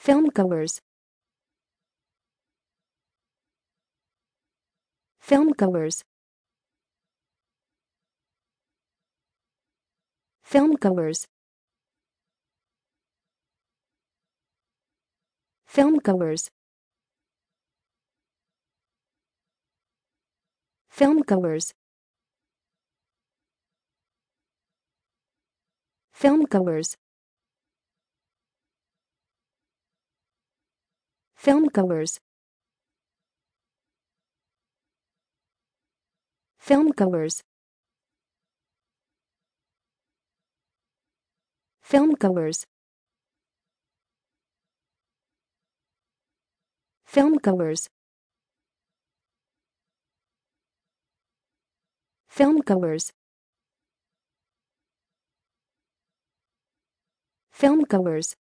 Filmgoers. Filmgoers. Filmgoers. Filmgoers. Filmgoers. Filmgoers. Filmgoers. Filmgoers. Filmgoers. Filmgoers. Filmgoers. Filmgoers.